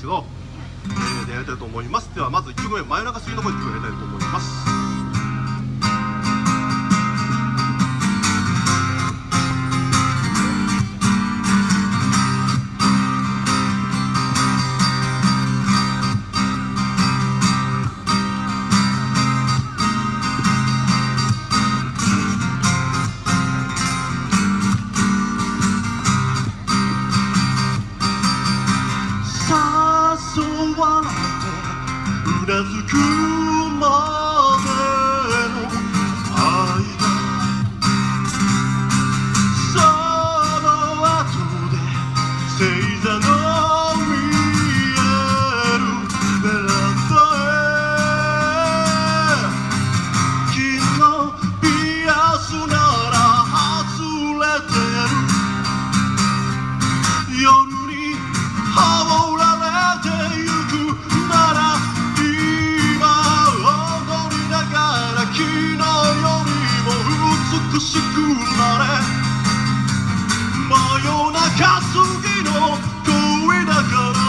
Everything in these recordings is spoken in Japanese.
ですけど、えー、でやりたいと思います。ではまず1曲目「真夜中過ぎの声」って曲をやりたいと思います。なずくましくなれ。真夜中過ぎの恋だから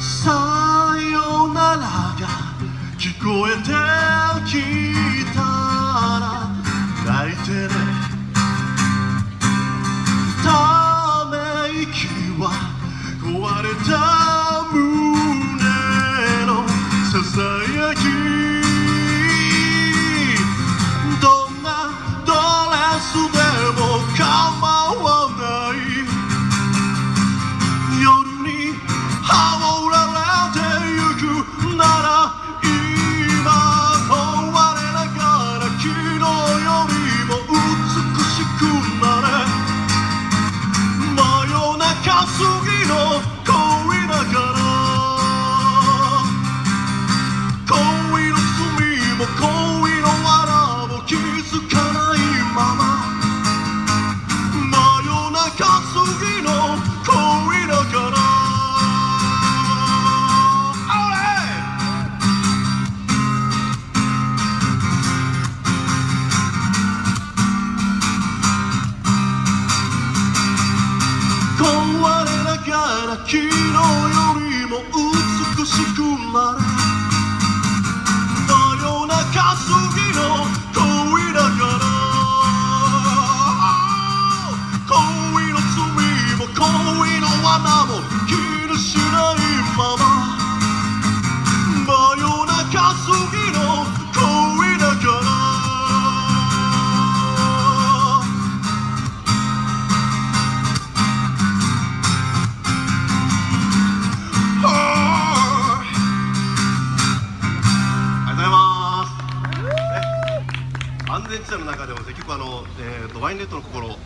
さよならが聞こえて。壊れながら昨日よりも美しく生まれます。ね安全地帯の中でも結局あの、えーとワインレッドの心